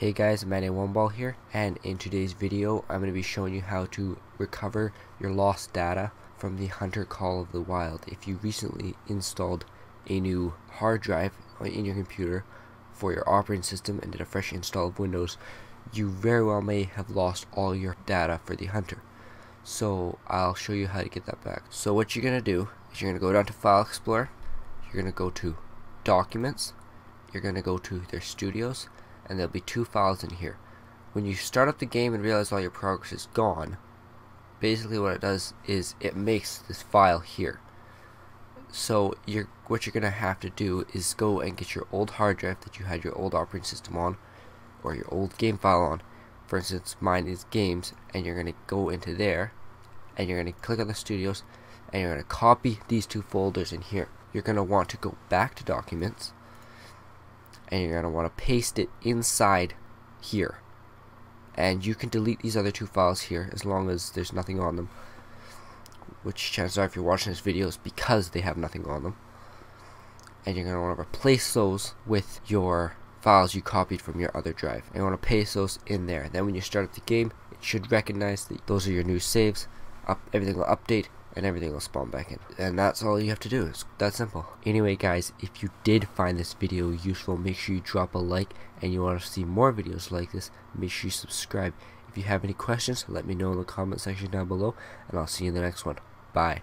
Hey guys, Manny One Ball here, and in today's video, I'm going to be showing you how to recover your lost data from the Hunter Call of the Wild. If you recently installed a new hard drive in your computer for your operating system and did a fresh install of Windows, you very well may have lost all your data for the Hunter. So I'll show you how to get that back. So what you're going to do is you're going to go down to File Explorer, you're going to go to Documents, you're going to go to their studios, and there'll be two files in here. When you start up the game and realize all your progress is gone, basically what it does is it makes this file here. So you're, what you're going to have to do is go and get your old hard drive that you had your old operating system on, or your old game file on. For instance, mine is games, and you're going to go into there, and you're going to click on the studios, and you're going to copy these two folders in here. You're going to want to go back to documents, and you're going to want to paste it inside here. And you can delete these other two files here as long as there's nothing on them. Which chances are if you're watching this video is because they have nothing on them. And you're going to want to replace those with your files you copied from your other drive. And you want to paste those in there. Then when you start up the game it should recognize that those are your new saves. Up everything will update and everything will spawn back in. And that's all you have to do. It's that simple. Anyway guys, if you did find this video useful, make sure you drop a like and you want to see more videos like this, make sure you subscribe. If you have any questions, let me know in the comment section down below and I'll see you in the next one. Bye.